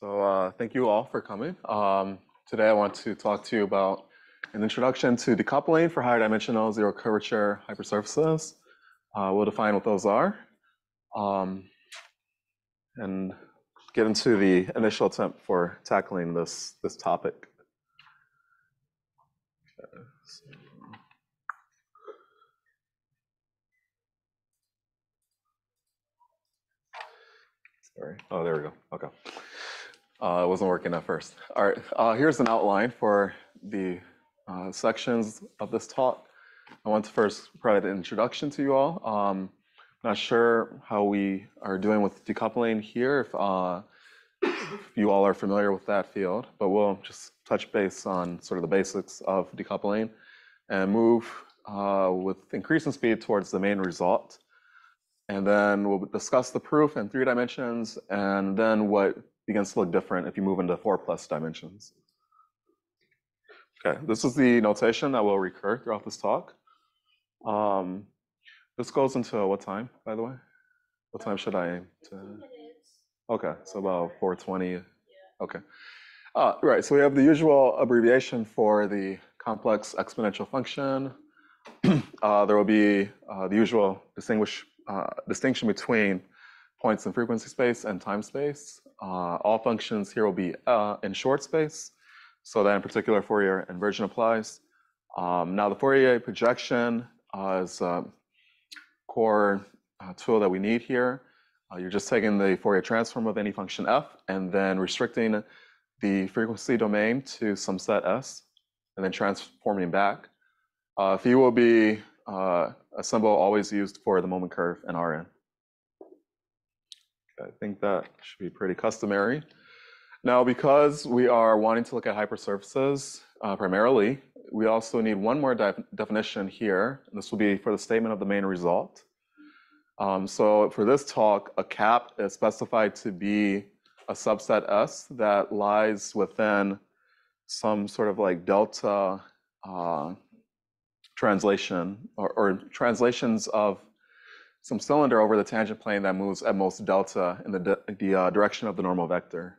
So uh, thank you all for coming. Um, today I want to talk to you about an introduction to decoupling for higher dimensional zero curvature hypersurfaces. Uh, we'll define what those are um, and get into the initial attempt for tackling this topic. Sorry. Oh, there we go. Okay. Uh, it wasn't working at first. All right. Uh, here's an outline for the uh, sections of this talk. I want to first provide an introduction to you all. I'm not sure how we are doing with decoupling here, if you all are familiar with that field, but we'll just touch base on sort of the basics of decoupling and move with increasing speed towards the main result. And then we'll discuss the proof in three dimensions and then what begins to look different if you move into four plus dimensions. Okay. This is the notation that will recur throughout this talk. Um, this goes into what time, by the way? What time should I? Okay. So about 4:20. Okay. Uh, right. So we have the usual abbreviation for the complex exponential function. Uh, there will be uh, the usual distinguish, distinction between points in frequency space and time space. Uh, all functions here will be uh, in Schwartz space. So that in particular Fourier inversion applies. Um, now the Fourier projection uh, is a core tool that we need here. You're just taking the Fourier transform of any function f and then restricting the frequency domain to some set s and then transforming back. Phi will be a symbol always used for the moment curve in Rn. I think that should be pretty customary. Now, because we are wanting to look at hypersurfaces uh, primarily, we also need one more definition here. This will be for the statement of the main result. Um, so for this talk, a cap is specified to be a subset S that lies within some sort of like delta uh, translation or translations of some cylinder over the tangent plane that moves at most delta in the the uh, direction of the normal vector.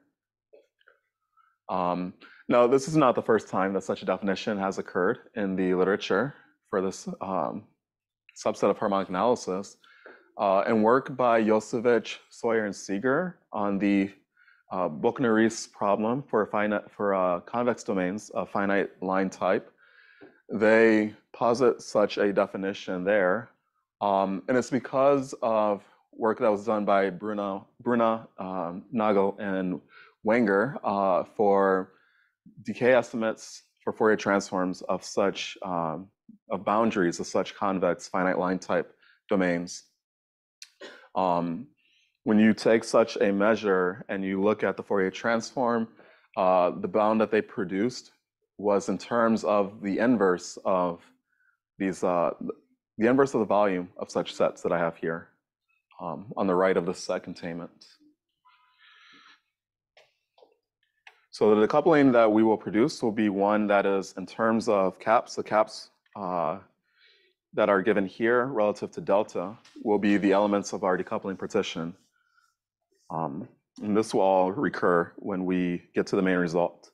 Um, now, this is not the first time that such a definition has occurred in the literature for this um, subset of harmonic analysis. Uh, in work by Jošević, Sawyer, and Seeger on the uh, Bochner-Riesz problem for finite for convex domains of finite line type, they posit such a definition there. Um, and it's because of work that was done by Bruna, um, Nagel, and Wainger uh, for decay estimates for Fourier transforms of such um, of boundaries of such convex finite line type domains. When you take such a measure and you look at the Fourier transform, uh, the bound that they produced was in terms of the inverse of uh, the inverse of the volume of such sets that I have here um, on the right of the set containment. So the decoupling that we will produce will be one that is in terms of caps. The caps uh, that are given here relative to delta will be the elements of our decoupling partition. Um, and this will all recur when we get to the main result.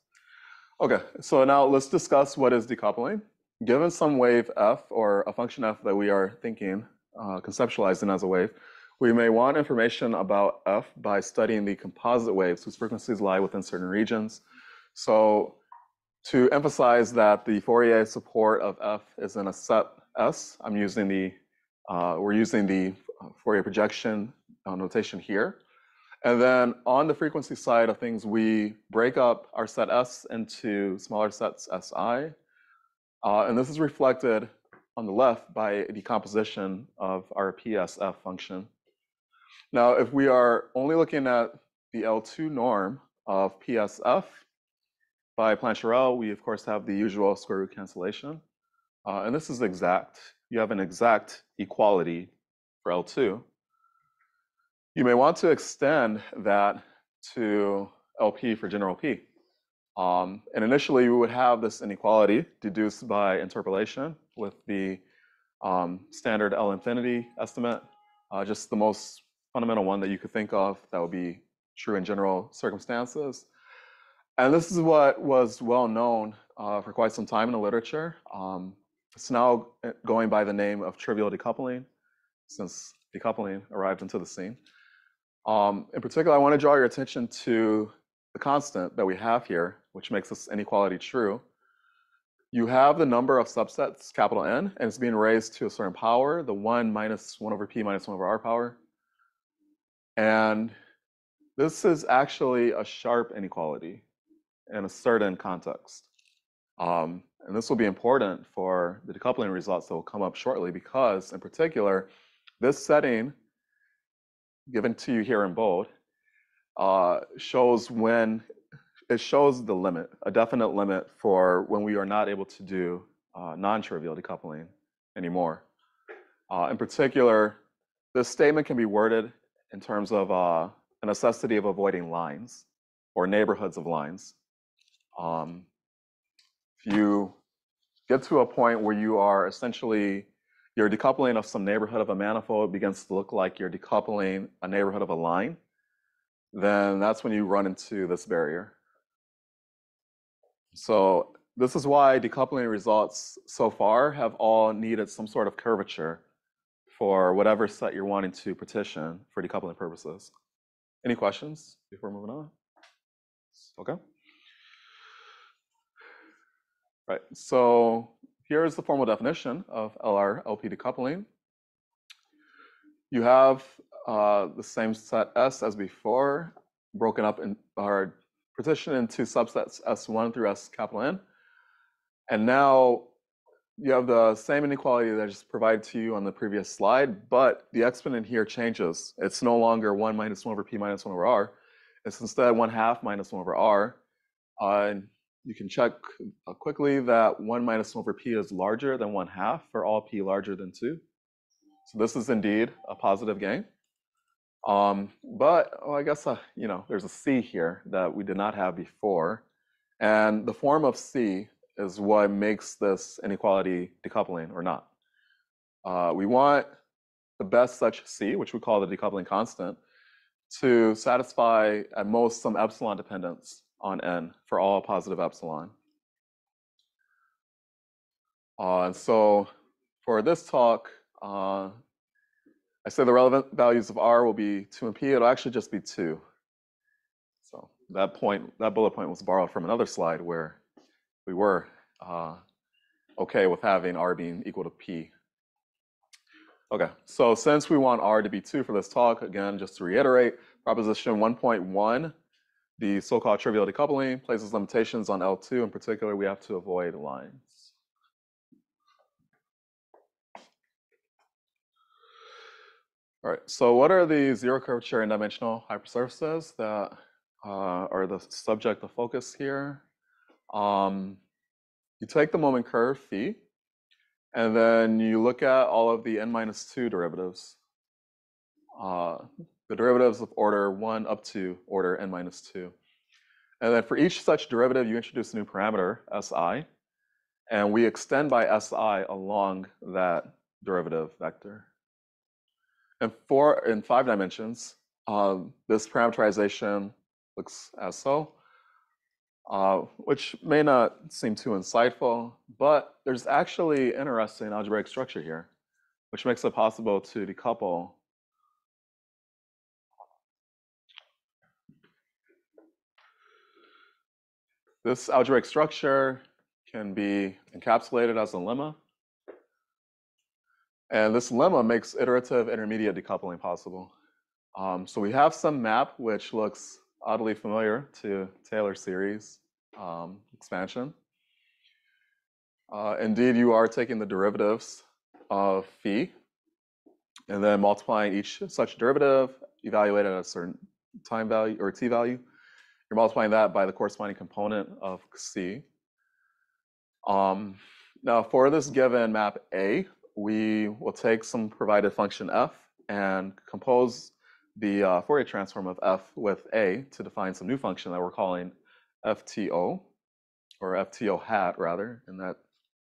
Okay. So now let's discuss what is decoupling. Given some wave f or a function f that we are thinking, uh, conceptualizing as a wave, we may want information about f by studying the composite waves whose frequencies lie within certain regions. So to emphasize that the Fourier support of f is in a set S, uh, we're using the uh, Fourier projection notation here. And then on the frequency side of things, we break up our set S into smaller sets Si. Uh, and this is reflected on the left by a decomposition of our PSF function. Now, if we are only looking at the L2 norm of PSF by Plancherel, we of course have the usual square root cancellation. Uh, and this is exact. You have an exact equality for L2. You may want to extend that to LP for general P. And initially, we would have this inequality deduced by interpolation with the standard L infinity estimate, just the most fundamental one that you could think of that would be true in general circumstances. And this is what was well known uh, for quite some time in the literature. Um, it's now uh, going by the name of trivial decoupling, since decoupling arrived into the scene. Um, in particular, I want to draw your attention to the constant that we have here, which makes this inequality true. You have the number of subsets, capital N, and it's being raised to a certain power, the 1 minus 1 over p minus 1 over r power. And this is actually a sharp inequality in a certain context. Um, and this will be important for the decoupling results that will come up shortly because, in particular, this setting given to you here in bold uh, shows when it shows the limit, a definite limit for when we are not able to do uh, non-trivial decoupling anymore. Uh, in particular, this statement can be worded in terms of uh, a necessity of avoiding lines or neighborhoods of lines. Um, if you get to a point where you are essentially your decoupling of some neighborhood of a manifold begins to look like you're decoupling a neighborhood of a line, then that's when you run into this barrier. So this is why decoupling results so far have all needed some sort of curvature for whatever set you're wanting to partition for decoupling purposes. Any questions before moving on? Okay. Right, so here's the formal definition of LR-LP decoupling. You have uh, the same set S as before, broken up in or partitioned into subsets S1 through S capital N. And now you have the same inequality that I just provided to you on the previous slide, but the exponent here changes. It's no longer 1 minus 1 over p minus 1 over r. It's instead 1 half minus 1 over r. Uh, and you can check uh, quickly that 1 minus 1 over p is larger than 1 half for all p larger than 2. So this is indeed a positive gain. Um, but well, I guess, uh, you know, there's a c here that we did not have before. And the form of c is what makes this inequality decoupling or not. Uh, we want the best such c, which we call the decoupling constant, to satisfy at most some epsilon dependence on n for all positive epsilon. Uh, and so for this talk, uh, I say the relevant values of r will be 2 and p. It'll actually just be 2. So that point, that bullet point was borrowed from another slide where we were uh, okay with having r being equal to p. Okay, so since we want r to be 2 for this talk, again, just to reiterate, proposition 1.1 the so-called trivial decoupling places limitations on L2. In particular, we have to avoid lines. All right, so what are the zero curvature and dimensional hypersurfaces that uh, are the subject of focus here? Um, you take the moment curve phi, and then you look at all of the n minus 2 derivatives. Uh, the derivatives of order 1 up to order n minus 2. And then for each such derivative, you introduce a new parameter, si, and we extend by si along that derivative vector. And four in five dimensions, um, this parameterization looks as so, uh, which may not seem too insightful, but there's actually interesting algebraic structure here, which makes it possible to decouple This algebraic structure can be encapsulated as a lemma. And this lemma makes iterative intermediate decoupling possible. Um, so we have some map which looks oddly familiar to Taylor series um, expansion. Uh, indeed, you are taking the derivatives of phi and then multiplying each such derivative, evaluated at a certain time value or t value, you're multiplying that by the corresponding component of C. Um, now for this given map A, we will take some provided function f and compose the uh, Fourier transform of f with A to define some new function that we're calling FTO, or FTO hat rather, in that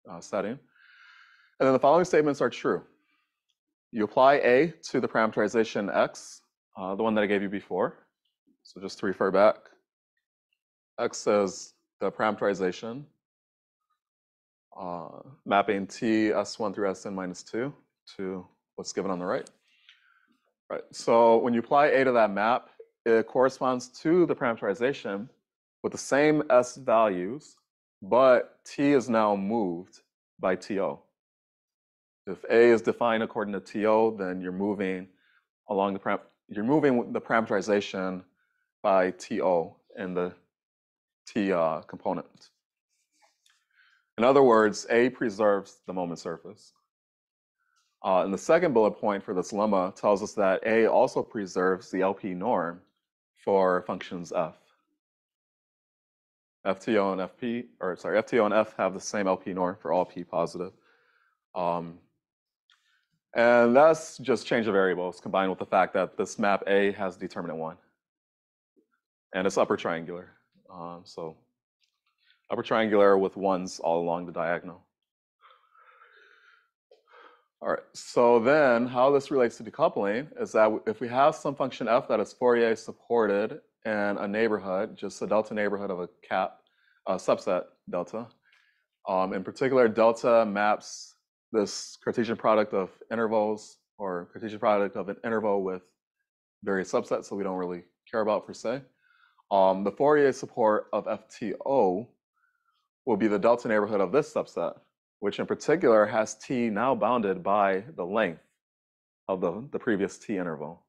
uh, setting. And then the following statements are true. You apply A to the parameterization x, uh, the one that I gave you before, So just to refer back, X is the parameterization, uh, mapping T S1 through Sn minus 2 to what's given on the right. Right, so when you apply A to that map, it corresponds to the parameterization with the same S values, but T is now moved by TO. If A is defined according to TO, then you're moving along the param you're moving the parameterization by TO in the T uh, component. In other words, A preserves the moment surface. Uh, and the second bullet point for this lemma tells us that A also preserves the LP norm for functions F. FTO and FP, or sorry, FTO and F have the same LP norm for all P positive. Um, and that's just change of variables combined with the fact that this map A has determinant one. And it's upper triangular. Um, so upper triangular with ones all along the diagonal. All right, so then how this relates to decoupling is that if we have some function f that is Fourier supported in a neighborhood, just a delta neighborhood of a cap, a subset delta, um, in particular, delta maps this Cartesian product of intervals or Cartesian product of an interval with various subsets that we don't really care about per se. Um, the Fourier support of FTO will be the delta neighborhood of this subset, which in particular has t now bounded by the length of the, the previous t interval.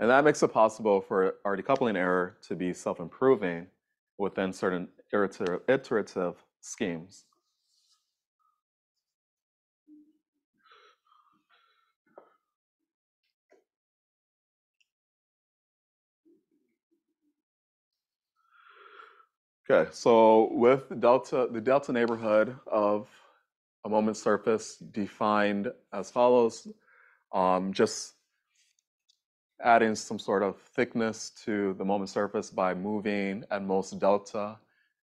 And that makes it possible for our decoupling error to be self-improving within certain iterative, iterative schemes. Okay, so with delta, the delta neighborhood of a moment surface defined as follows, um, just adding some sort of thickness to the moment surface by moving at most delta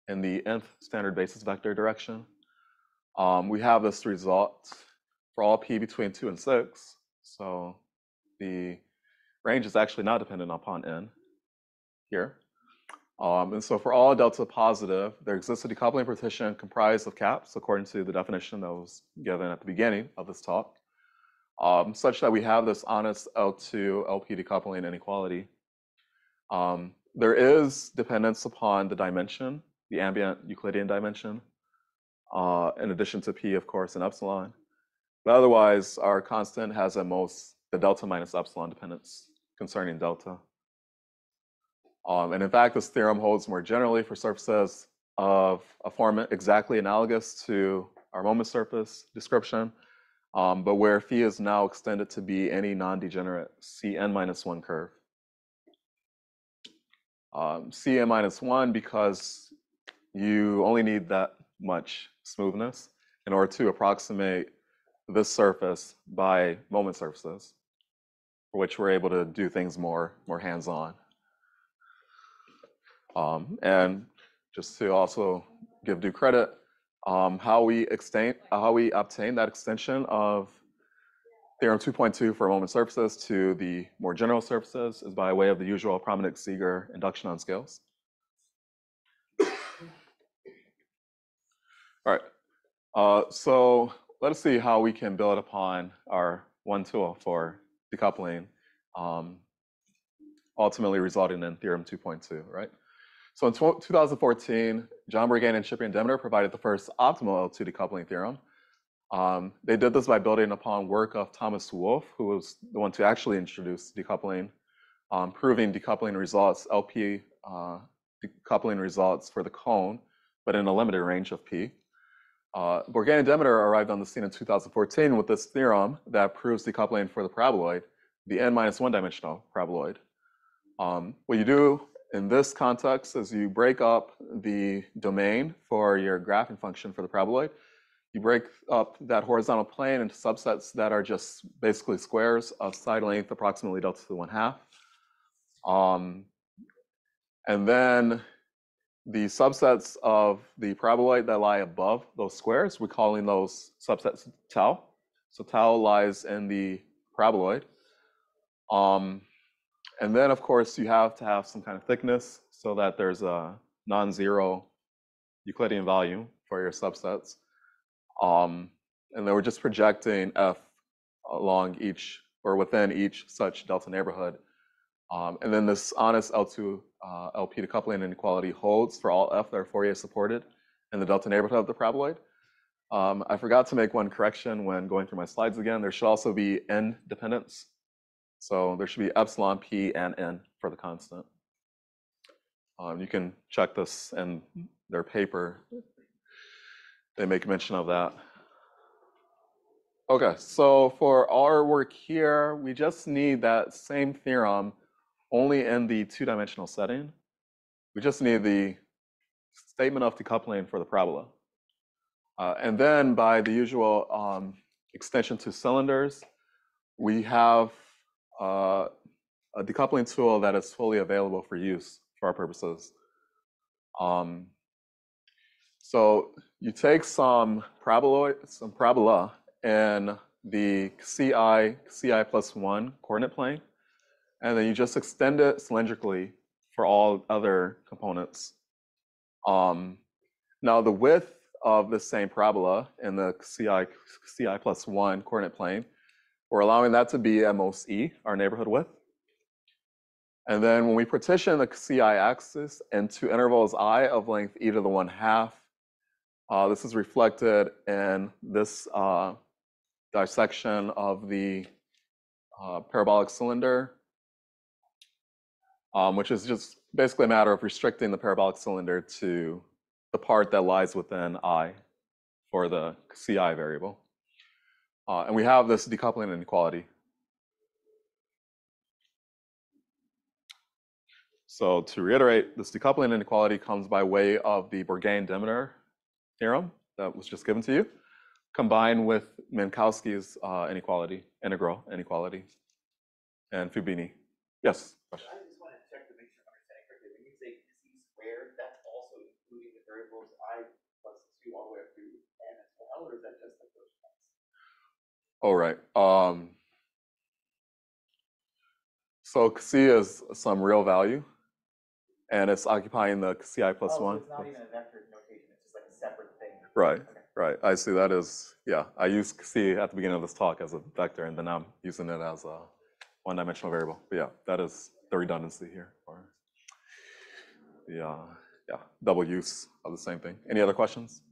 in the nth standard basis vector direction. Um, we have this result for all p between 2 and 6. So the range is actually not dependent upon n here. Um, and so for all delta positive, there exists a decoupling partition comprised of caps, according to the definition that was given at the beginning of this talk, um, such that we have this honest L2 LP decoupling inequality. Um, there is dependence upon the dimension, the ambient Euclidean dimension, uh, in addition to P, of course, and epsilon. But otherwise, our constant has at most the delta minus epsilon dependence concerning delta. Um, and in fact, this theorem holds more generally for surfaces of a form exactly analogous to our moment surface description, um, but where phi is now extended to be any non-degenerate Cn minus one curve. Um, Cn minus one because you only need that much smoothness in order to approximate this surface by moment surfaces, for which we're able to do things more, more hands-on. Um, and just to also give due credit, um, how we extend, how we obtain that extension of theorem 2.2 for moment surfaces to the more general surfaces is by way of the usual Pramanik-Seeger induction on scales. All right, uh, so let us see how we can build upon our one tool for decoupling, um, ultimately resulting in theorem 2.2, right? So in 2014, John Bourgain and Cyprian Demeter provided the first optimal L2 decoupling theorem. Um, they did this by building upon work of Thomas Wolff, who was the one to actually introduce decoupling, um, proving decoupling results, LP uh, decoupling results for the cone, but in a limited range of P. Uh, Bourgain and Demeter arrived on the scene in 2014 with this theorem that proves decoupling for the paraboloid, the n minus one dimensional paraboloid. Um, what you do in this context, as you break up the domain for your graphing function for the paraboloid, you break up that horizontal plane into subsets that are just basically squares of side length approximately delta to the one half. Um, and then the subsets of the paraboloid that lie above those squares, we're calling those subsets tau. So tau lies in the paraboloid. Um, and then, of course, you have to have some kind of thickness so that there's a non-zero Euclidean value for your subsets. Um, and then we're just projecting f along each or within each such delta neighborhood. Um, and then this honest L2 uh, LP decoupling inequality holds for all f that are Fourier supported in the delta neighborhood of the paraboloid. Um, I forgot to make one correction when going through my slides again. There should also be n dependence. So there should be epsilon p and n for the constant. Um, you can check this in their paper. They make mention of that. Okay, so for our work here, we just need that same theorem only in the two-dimensional setting. We just need the statement of decoupling for the parabola. Uh, and then by the usual um, extension to cylinders, we have uh, a decoupling tool that is fully available for use for our purposes. Um, so you take some paraboloid, some parabola in the CI, CI plus one coordinate plane, and then you just extend it cylindrically for all other components. Um, now the width of the same parabola in the CI, CI plus one coordinate plane, we're allowing that to be at most E, our neighborhood width. And then when we partition the CI axis into intervals I of length e to the one half, uh, this is reflected in this uh, dissection of the uh, parabolic cylinder, um, which is just basically a matter of restricting the parabolic cylinder to the part that lies within I for the CI variable. Uh, and we have this decoupling inequality. So to reiterate, this decoupling inequality comes by way of the Bourgain-Demeter theorem that was just given to you combined with Minkowski's uh, inequality, integral inequality, and Fubini. Yes? Question. Squared, that's also including the variables i plus 2 all the way up to n or is that just the first ones? All right. Um, so c is some real value, and it's occupying the ci plus Oh, so 1. it's not even a vector notation, it's just like a separate thing. Right. Okay. Right, I see that is, yeah, I used C at the beginning of this talk as a vector, and then I'm using it as a one-dimensional variable. But yeah, that is the redundancy here, or the, uh, yeah, double use of the same thing. Any other questions?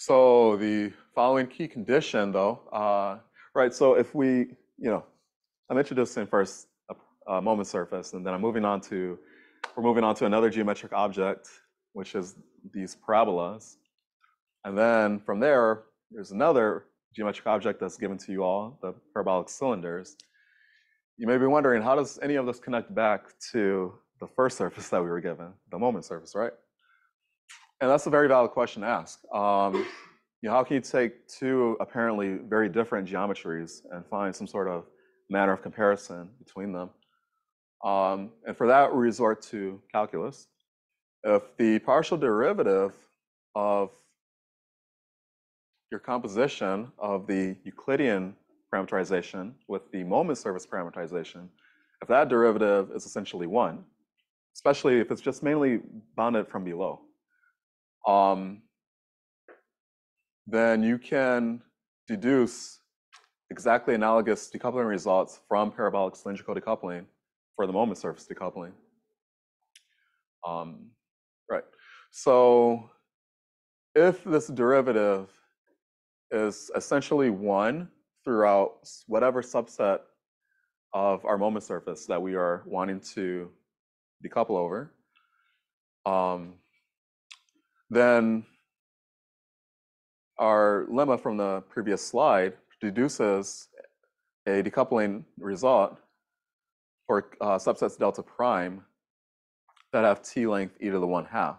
So the following key condition, though, uh, right, so if we, you know, I'm introducing first a, a moment surface, and then I'm moving on to we're moving on to another geometric object, which is these parabolas. And then from there, there's another geometric object that's given to you all, the parabolic cylinders. You may be wondering, how does any of this connect back to the first surface that we were given, the moment surface, right? And that's a very valid question to ask. Um, you know, how can you take two apparently very different geometries and find some sort of manner of comparison between them? Um, and for that, we resort to calculus. If the partial derivative of your composition of the Euclidean parameterization with the moment surface parameterization, if that derivative is essentially one, especially if it's just mainly bounded from below, um, then you can deduce exactly analogous decoupling results from parabolic cylindrical decoupling for the moment surface decoupling. Um, right. So if this derivative is essentially one throughout whatever subset of our moment surface that we are wanting to decouple over, um, then our lemma from the previous slide deduces a decoupling result for uh, subsets delta prime that have t length e to the 1 half.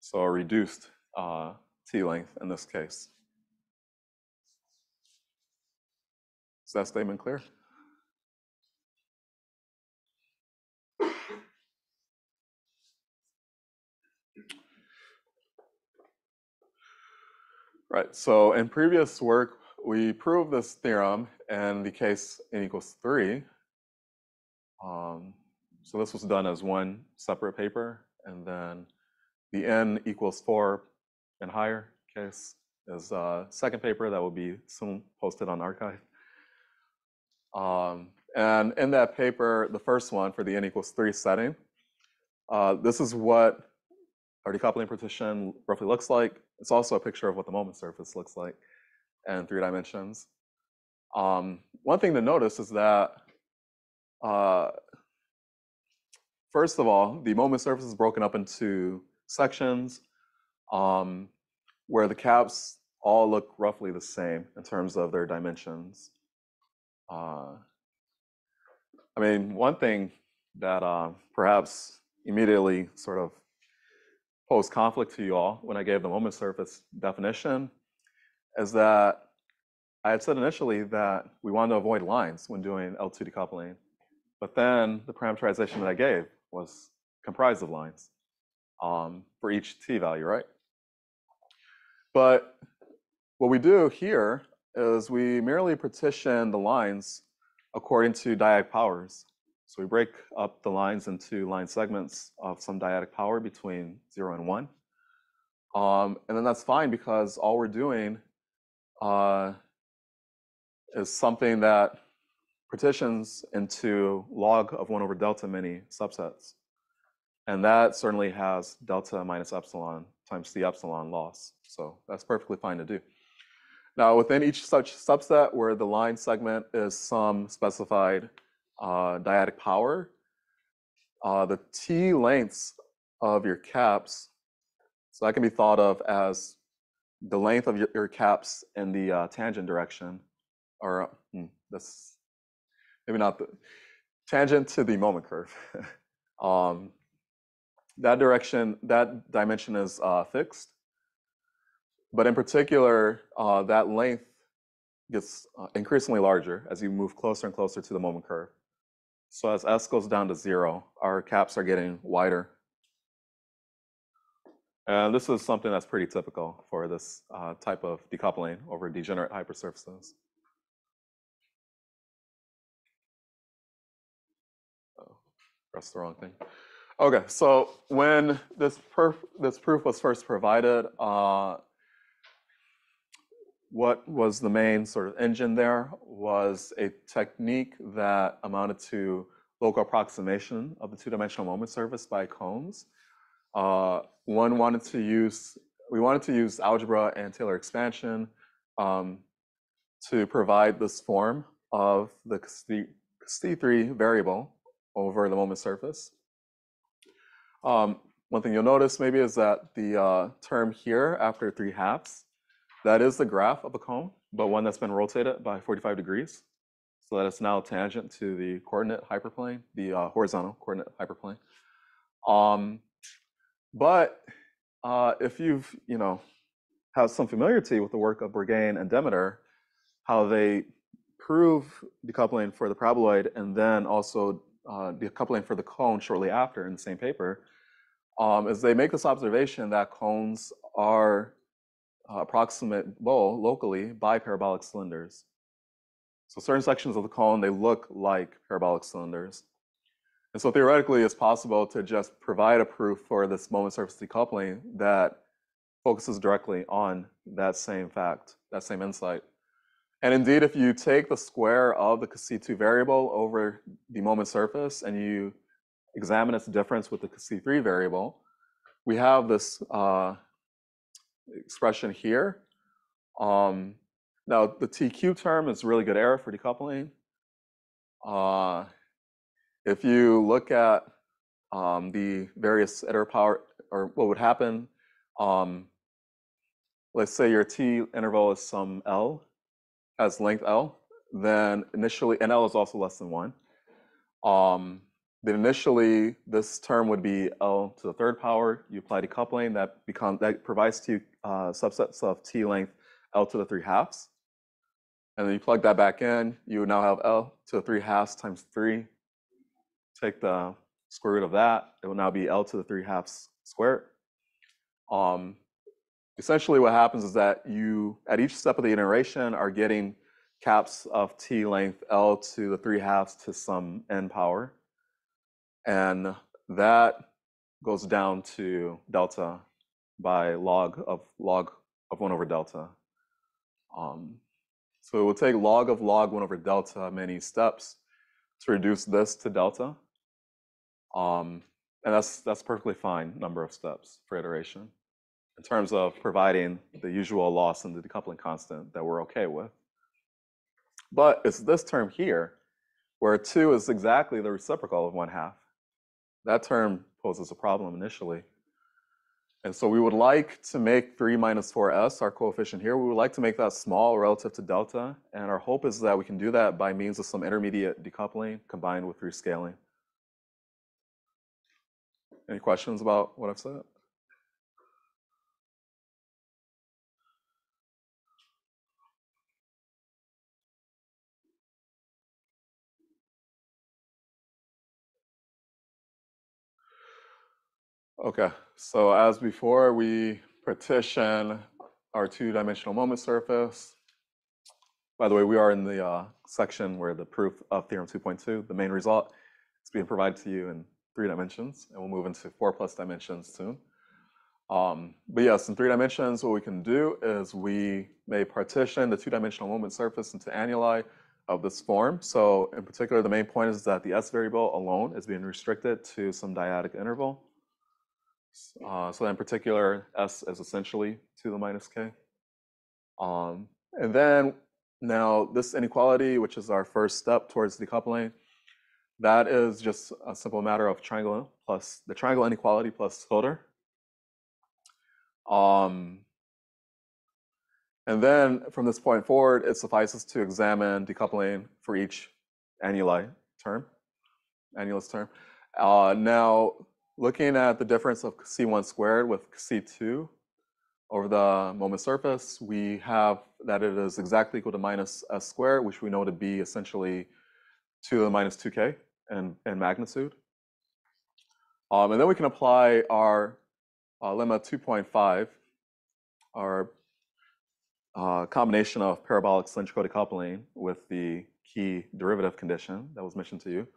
So a reduced uh, t length in this case. Is that statement clear? Right. So in previous work, we proved this theorem in the case n equals 3. Um, so this was done as one separate paper, and then the n equals 4 and higher case is a second paper that will be soon posted on arXiv. Um, and in that paper, the first one for the n equals 3 setting, uh, this is what our decoupling partition roughly looks like. It's also a picture of what the moment surface looks like in three dimensions. Um, one thing to notice is that, uh, first of all, the moment surface is broken up into sections um, where the caps all look roughly the same in terms of their dimensions. Uh, I mean, one thing that uh, perhaps immediately sort of posed conflict to you all when I gave the moment surface definition is that I had said initially that we wanted to avoid lines when doing L2 decoupling, but then the parameterization that I gave was comprised of lines um, for each t value, right? But what we do here is we merely partition the lines according to dyadic powers. So we break up the lines into line segments of some dyadic power between 0 and 1. Um, and then that's fine because all we're doing uh, is something that partitions into log of 1 over delta many subsets. And that certainly has delta minus epsilon times the epsilon loss. So that's perfectly fine to do. Now, within each such subset where the line segment is some specified uh, dyadic power, uh, the t lengths of your caps, so that can be thought of as the length of your, your caps in the uh, tangent direction, or hmm, that's maybe not the tangent to the moment curve. um, that direction, that dimension is uh, fixed. But in particular, uh, that length gets uh, increasingly larger as you move closer and closer to the moment curve. So as s goes down to zero, our caps are getting wider. And this is something that's pretty typical for this uh, type of decoupling over degenerate hypersurfaces. Oh, press the wrong thing. Okay, so when this, this proof was first provided, uh, what was the main sort of engine there was a technique that amounted to local approximation of the two-dimensional moment surface by cones. Uh, one wanted to use, we wanted to use algebra and Taylor expansion um, to provide this form of the C3 variable over the moment surface. Um, one thing you'll notice maybe is that the uh, term here after three halves that is the graph of a cone, but one that's been rotated by 45 degrees. So that it's now tangent to the coordinate hyperplane, the uh, horizontal coordinate hyperplane. Um, but uh, if you've, you know, have some familiarity with the work of Bourgain and Demeter, how they prove decoupling for the paraboloid and then also uh, decoupling for the cone shortly after in the same paper, um, is they make this observation that cones are uh, approximate well locally by parabolic cylinders. So certain sections of the cone, they look like parabolic cylinders. And so theoretically, it's possible to just provide a proof for this moment surface decoupling that focuses directly on that same fact, that same insight. And indeed, if you take the square of the C2 variable over the moment surface and you examine its difference with the C3 variable, we have this uh, expression here. Um, now, the TQ term is really good error for decoupling. Uh, if you look at um, the various error power, or what would happen, um, let's say your T interval is some L, has length L, then initially, and L is also less than one. Um, then initially, this term would be L to the third power. You apply decoupling, that become that provides two uh, subsets of T length L to the three halves. And then you plug that back in, you would now have L to the three halves times three. Take the square root of that, it will now be L to the three halves squared. Um, essentially what happens is that you, at each step of the iteration, are getting caps of t length L to the 3 halves to some n power. And that goes down to delta by log of log of 1 over delta. Um, so it will take log of log 1 over delta many steps to reduce this to delta. Um, and that's, that's perfectly fine number of steps for iteration in terms of providing the usual loss in the decoupling constant that we're okay with. But it's this term here where 2 is exactly the reciprocal of 1 half. That term poses a problem initially. And so we would like to make 3 minus 4s, our coefficient here, we would like to make that small relative to delta. And our hope is that we can do that by means of some intermediate decoupling combined with rescaling. Any questions about what I've said? Okay, so as before, we partition our two-dimensional moment surface. By the way, we are in the uh, section where the proof of theorem 2.2, the main result, is being provided to you in three dimensions, and we'll move into four plus dimensions soon. Um, but yes, in three dimensions, what we can do is we may partition the two-dimensional moment surface into annuli of this form. So in particular, the main point is that the s variable alone is being restricted to some dyadic interval. Uh, so in particular, s is essentially 2 to the minus k. Um, and then now this inequality, which is our first step towards decoupling, that is just a simple matter of triangle plus the triangle inequality plus Schroeder. Um, and then from this point forward, it suffices to examine decoupling for each annuli term, annulus term. Uh, now, Looking at the difference of C1 squared with C2 over the moment surface, we have that it is exactly equal to minus S squared, which we know to be essentially 2 to the minus 2k in, in magnitude. Um, and then we can apply our uh, lemma 2.5, our uh, combination of parabolic cylindrical decoupling with the key derivative condition that was mentioned to you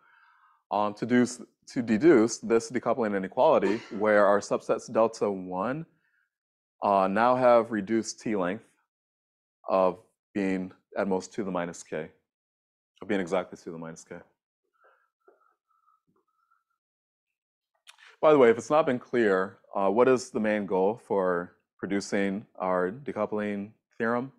um, to, to deduce this decoupling inequality where our subsets delta 1 uh, now have reduced t length of being at most 2 to the minus k, of being exactly 2 to the minus k. By the way, if it's not been clear, uh, what is the main goal for producing our decoupling theorem?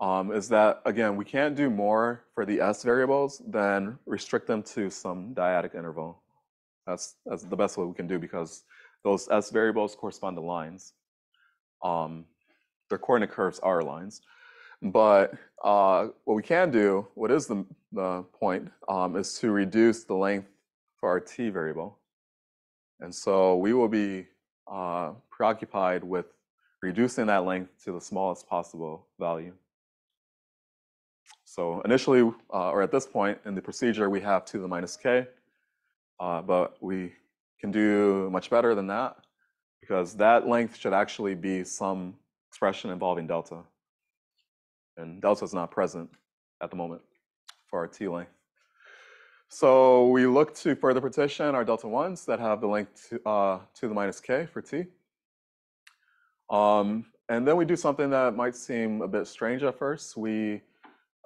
Um, is that, again, we can't do more for the S variables than restrict them to some dyadic interval. That's, that's the best way we can do because those S variables correspond to lines. Um, their coordinate curves are lines. But uh, what we can do, what is the, the point, um, is to reduce the length for our t variable. And so we will be uh, preoccupied with reducing that length to the smallest possible value. So initially, uh, or at this point in the procedure, we have 2 to the minus k, uh, but we can do much better than that because that length should actually be some expression involving delta. And delta is not present at the moment for our t length. So we look to further partition our delta 1s that have the length to, uh, to the minus k for t. Um, and then we do something that might seem a bit strange at first. We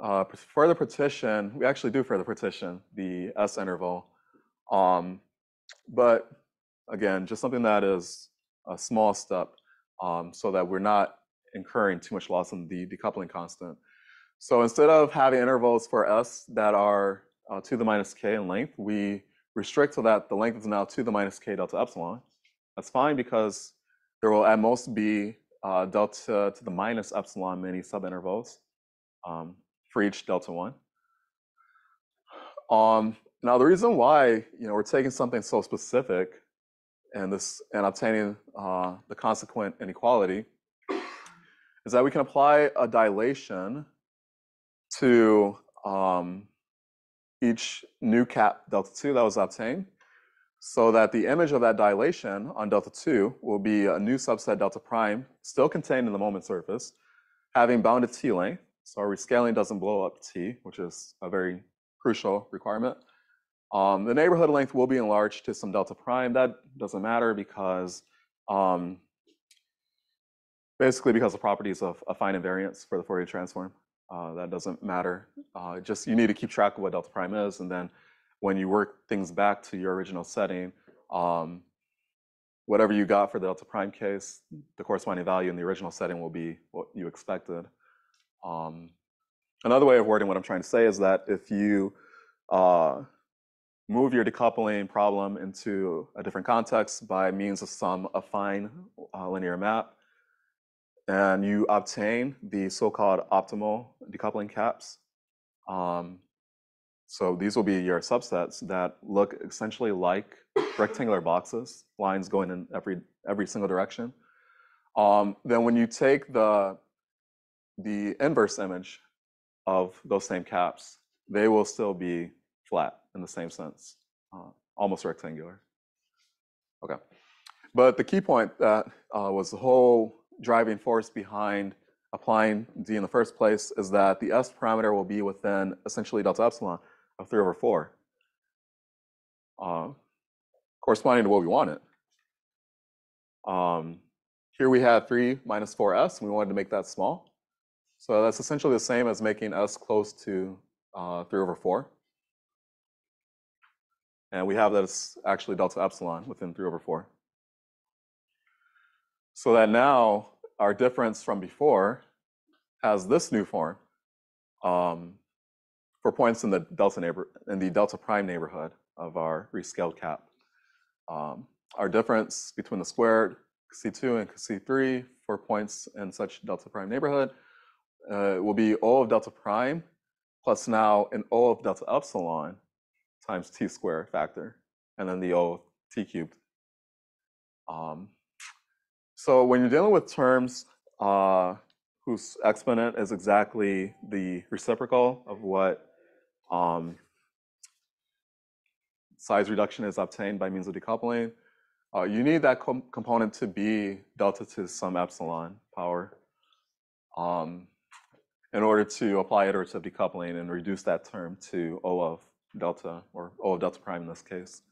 uh, further partition, we actually do further partition the S interval. Um, but again, just something that is a small step um, so that we're not incurring too much loss in the decoupling constant. So instead of having intervals for S that are uh, to the minus k in length, we restrict so that the length is now to the minus k delta epsilon. That's fine because there will at most be uh, delta to the minus epsilon many subintervals. Um, for each delta one. Um, now the reason why you know we're taking something so specific and this and obtaining uh, the consequent inequality is that we can apply a dilation to um, each new cap delta 2 that was obtained. so that the image of that dilation on delta 2 will be a new subset delta prime, still contained in the moment surface, having bounded t length. So our rescaling doesn't blow up t, which is a very crucial requirement. Um, the neighborhood length will be enlarged to some delta prime. That doesn't matter because um, basically because of properties of affine invariance for the Fourier transform. Uh, that doesn't matter. Uh, just you need to keep track of what delta prime is, and then when you work things back to your original setting, um, whatever you got for the delta prime case, the corresponding value in the original setting will be what you expected. Um, another way of wording what I'm trying to say is that if you uh, move your decoupling problem into a different context by means of some affine uh, linear map, and you obtain the so-called optimal decoupling caps, um, so these will be your subsets that look essentially like rectangular boxes, lines going in every, every single direction. Um, then when you take the, the inverse image of those same caps, they will still be flat in the same sense, uh, almost rectangular. Okay. But the key point that uh, was the whole driving force behind applying D in the first place is that the S parameter will be within essentially delta epsilon of 3 over 4, uh, corresponding to what we wanted. Um, here we had 3 minus 4s, and we wanted to make that small. So that's essentially the same as making s close to uh, 3 over 4. And we have that it's actually delta epsilon within 3 over 4. So that now our difference from before has this new form. Um, for points in the delta neighbor in the delta prime neighborhood of our rescaled cap. Um, our difference between the squared C2 and C3 for points in such delta prime neighborhood uh, will be O of delta prime plus now an O of delta epsilon times t squared factor, and then the O t cubed. Um, so when you're dealing with terms uh, whose exponent is exactly the reciprocal of what um, size reduction is obtained by means of decoupling. Uh, you need that com component to be delta to some epsilon power um, in order to apply iterative decoupling and reduce that term to O of delta, or O of delta prime in this case.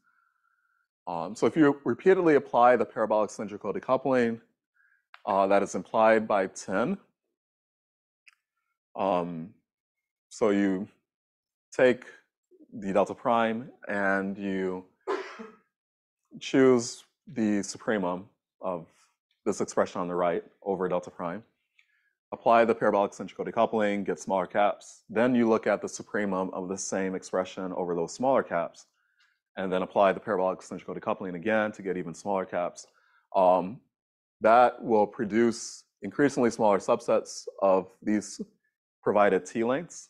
Um, so if you repeatedly apply the parabolic cylindrical decoupling uh, that is implied by 10, um, so you take the delta prime and you choose the supremum of this expression on the right over delta prime. Apply the parabolic cylindrical decoupling, get smaller caps. Then you look at the supremum of the same expression over those smaller caps, and then apply the parabolic cylindrical decoupling again to get even smaller caps. Um, that will produce increasingly smaller subsets of these provided t lengths.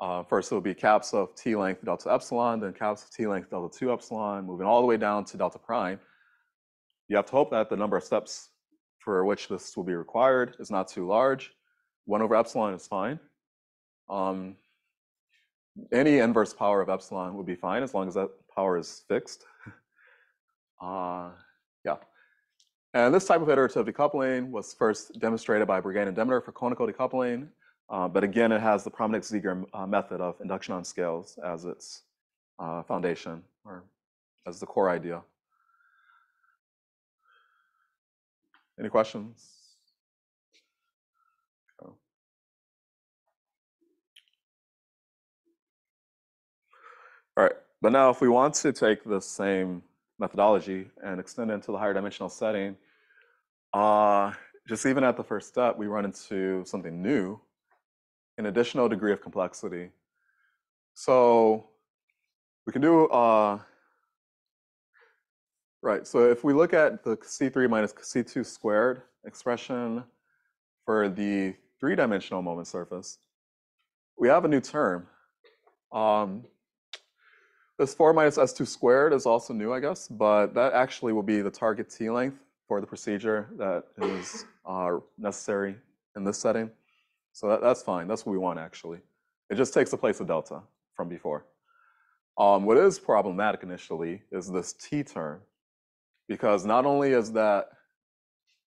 Uh, first, it will be caps of t length delta epsilon, then caps of t length delta 2 epsilon, moving all the way down to delta prime. You have to hope that the number of steps for which this will be required is not too large. 1 over epsilon is fine. Um, any inverse power of epsilon would be fine as long as that power is fixed. uh, yeah. And this type of iterative decoupling was first demonstrated by Bourgain and Demeter for conical decoupling uh, but again, it has the Pramanik-Seeger uh, method of induction on scales as its uh, foundation or as the core idea. Any questions? All right, but now if we want to take the same methodology and extend it into the higher dimensional setting, uh, just even at the first step, we run into something new an additional degree of complexity. So we can do, uh, right, so if we look at the C3 minus C2 squared expression for the three-dimensional moment surface, we have a new term. Um, this 4 minus S2 squared is also new, I guess, but that actually will be the target T length for the procedure that is uh, necessary in this setting. So that, that's fine. That's what we want, actually. It just takes the place of delta from before. Um, what is problematic initially is this t term, because not only is that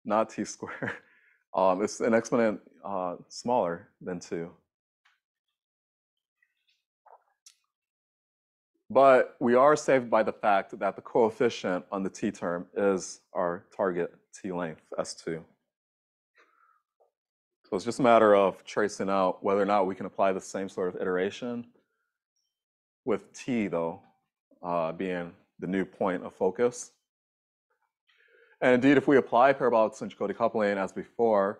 not t squared, um, it's an exponent uh, smaller than 2. But we are saved by the fact that the coefficient on the t term is our target t length, S2. So it's just a matter of tracing out whether or not we can apply the same sort of iteration with t, though, uh, being the new point of focus. And indeed, if we apply parabolic cylindrical decoupling as before,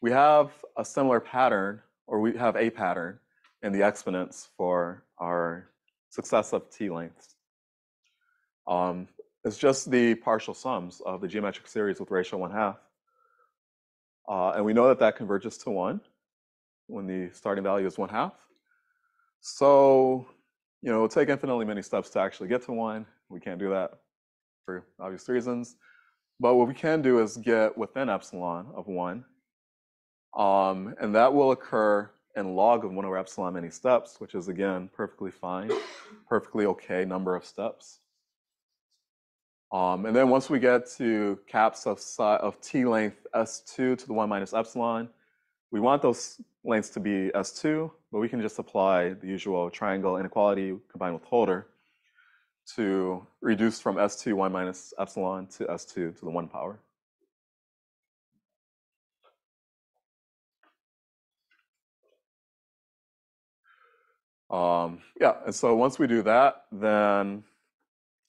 we have a similar pattern, or we have a pattern in the exponents for our successive t lengths. Um, it's just the partial sums of the geometric series with ratio 1 half. Uh, and we know that that converges to 1 when the starting value is 1 half. So, you know, it'll take infinitely many steps to actually get to 1. We can't do that for obvious reasons. But what we can do is get within epsilon of 1. Um, and that will occur in log of 1 over epsilon many steps, which is, again, perfectly fine, perfectly okay number of steps. Um, and then once we get to caps of, of t length s2 to the 1 minus epsilon, we want those lengths to be s2, but we can just apply the usual triangle inequality combined with Holder to reduce from s2 1 minus epsilon to s2 to the 1 power. Um, yeah, and so once we do that, then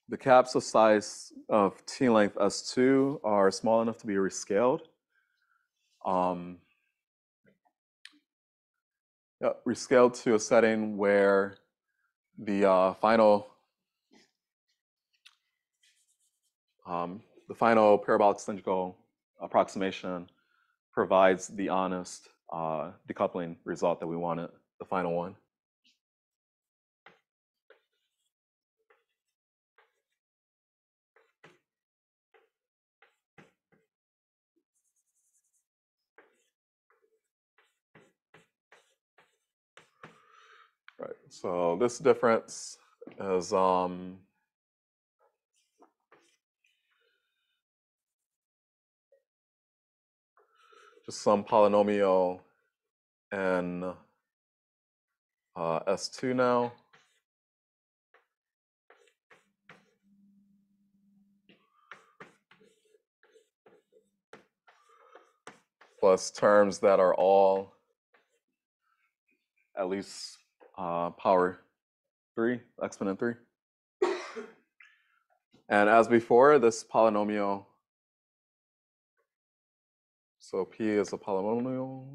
the caps of size of t length s2 are small enough to be rescaled. Um, yeah, rescaled to a setting where the uh, final um, the final parabolic cylindrical approximation provides the honest uh, decoupling result that we wanted, the final one. Right, so this difference is um, some polynomial in uh, S2 now. Plus terms that are all at least uh, power 3, exponent 3. And as before, this polynomial, so P is a polynomial.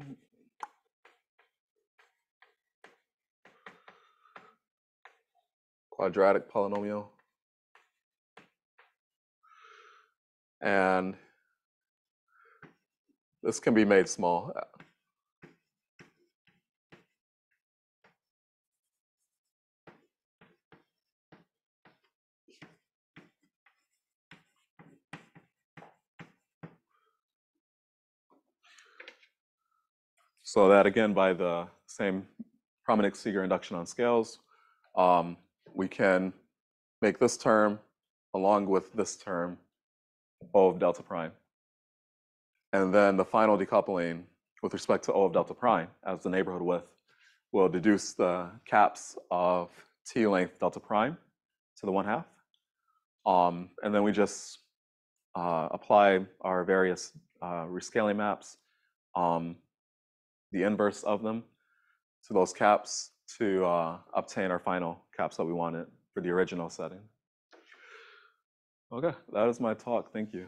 Quadratic polynomial. And this can be made small. So that again, by the same Pramanik-Seeger induction on scales, um, we can make this term along with this term O of delta prime. And then the final decoupling with respect to O of delta prime as the neighborhood width will deduce the caps of T length delta prime to the one half. Um, and then we just uh, apply our various uh, rescaling maps um, the inverse of them to those caps to uh, obtain our final caps that we wanted for the original setting. Okay, that is my talk. Thank you.